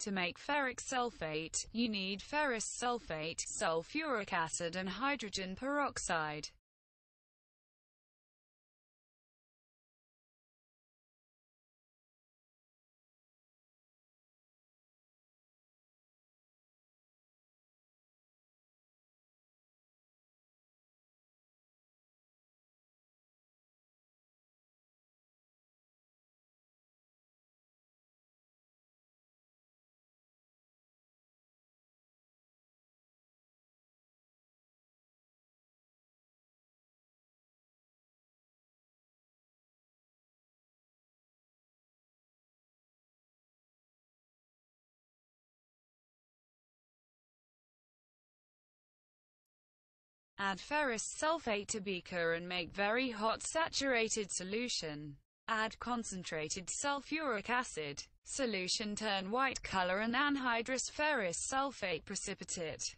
To make ferric sulfate, you need ferrous sulfate, sulfuric acid and hydrogen peroxide. Add ferrous sulfate to beaker and make very hot saturated solution. Add concentrated sulfuric acid. Solution turn white color and anhydrous ferrous sulfate precipitate.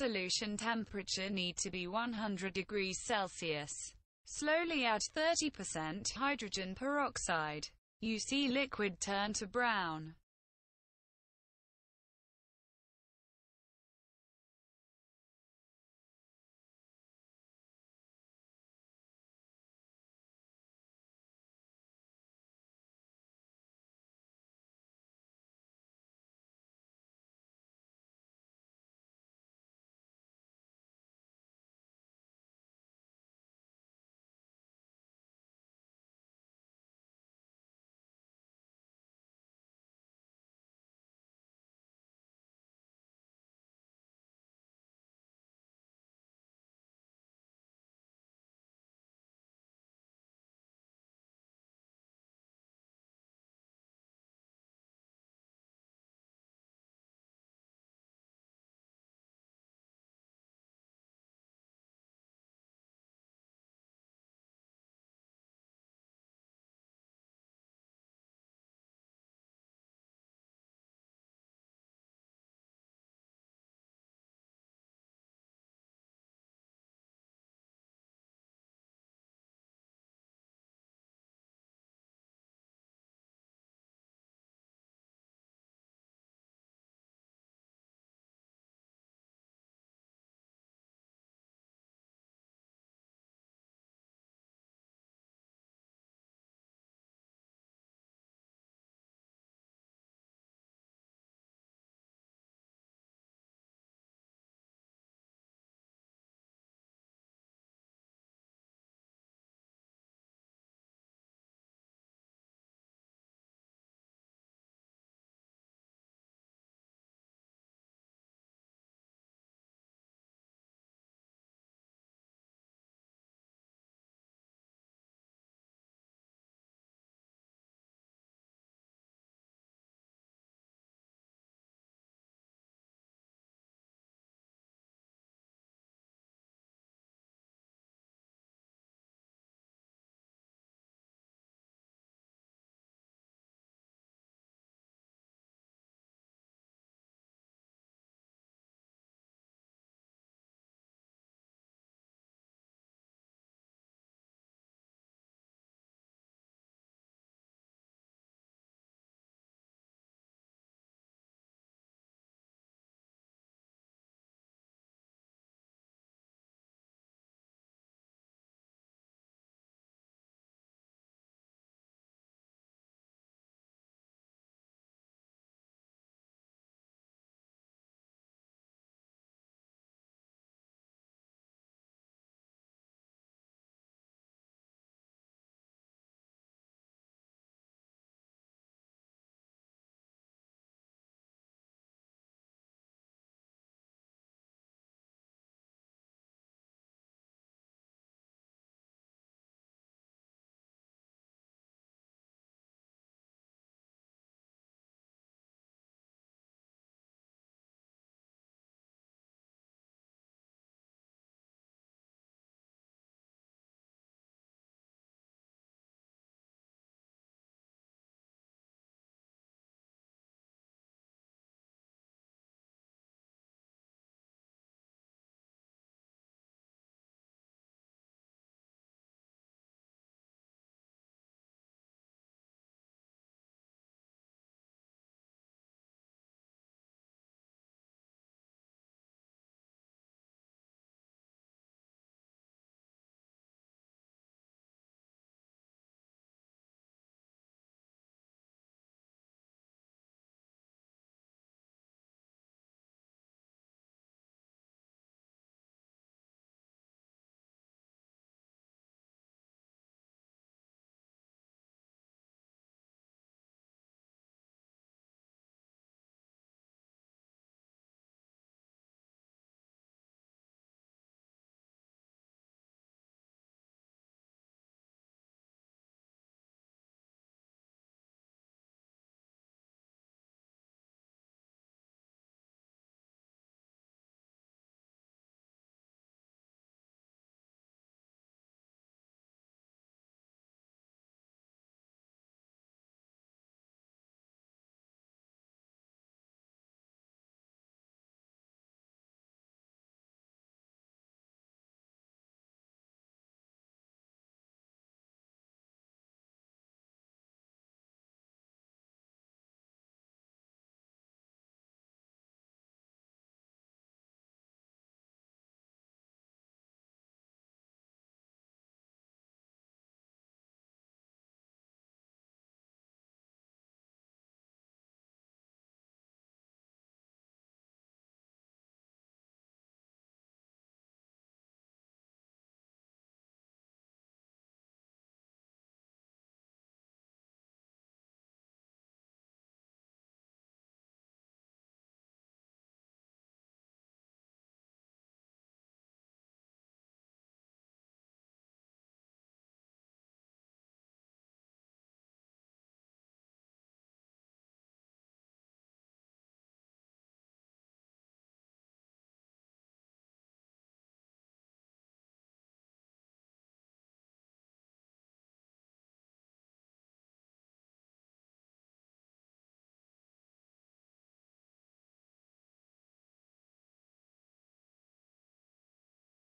Solution temperature need to be 100 degrees Celsius. Slowly add 30% hydrogen peroxide. You see liquid turn to brown.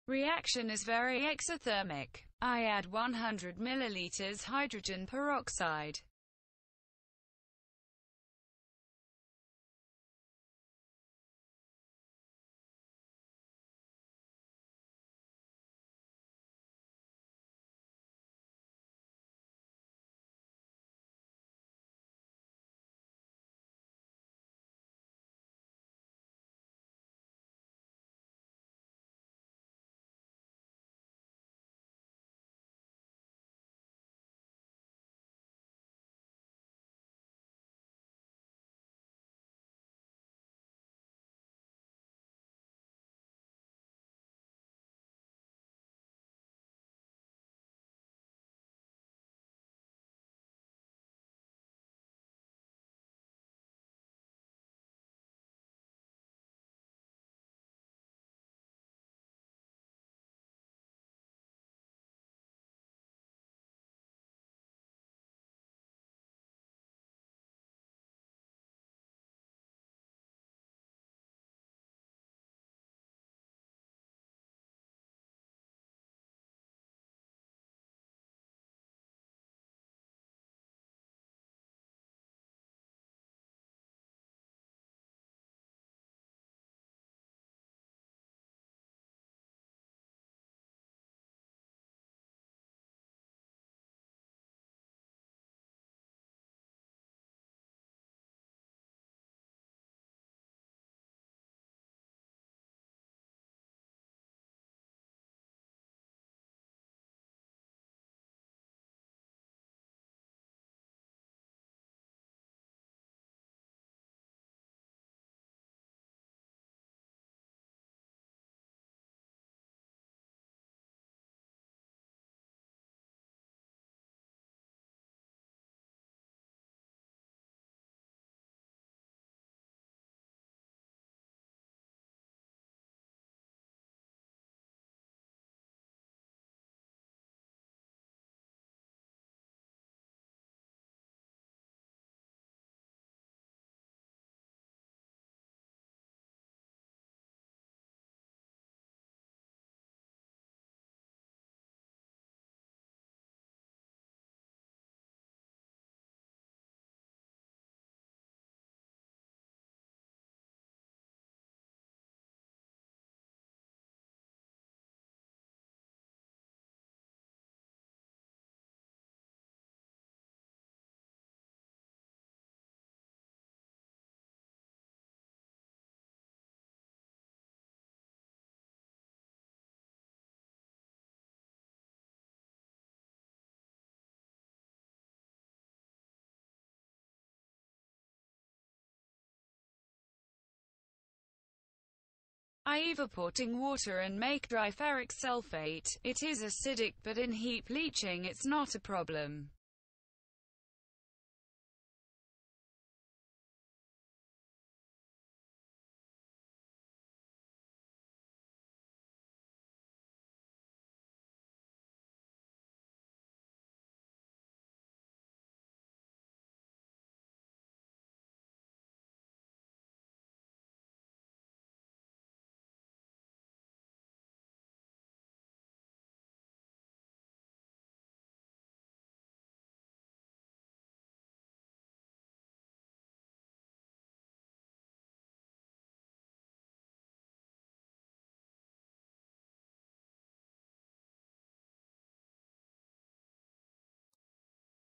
Reaction is very exothermic. I add 100 milliliters hydrogen peroxide. Evaporating water and make dry ferric sulfate. It is acidic but in heap leaching it's not a problem.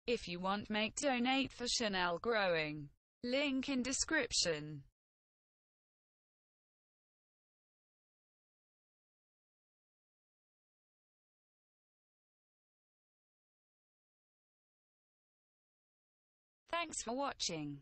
If you want make donate for Chanel growing. Link in description. Thanks for watching.